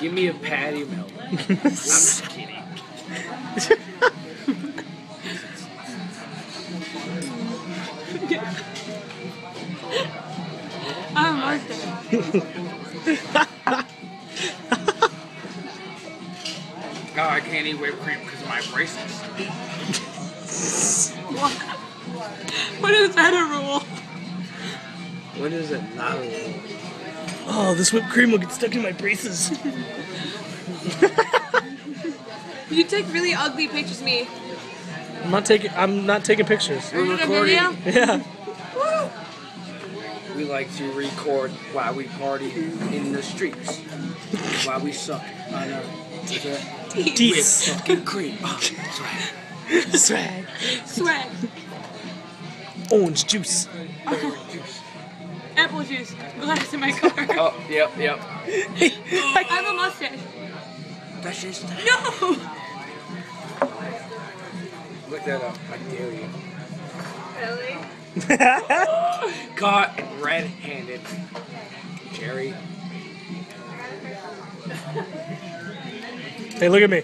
Give me a patty melt. I'm just kidding. I'm Martha. Oh, I can't eat whipped cream because of my braces. What? What is that a rule? What is it? Not. Oh, this whipped cream will get stuck in my braces. You take really ugly pictures of me. I'm not taking. I'm not taking pictures. Are you doing a recording. Yeah. We like to record while we party in the streets. while we suck on our whipped Teeth. fucking cream. Oh, that's right. Swag. Swag. Orange juice. Apple. Glass in my car. Oh, yep, yep. I have a mustache. That's just No! Look that up. I dare you. Really? Caught red-handed. Jerry. Hey, look at me.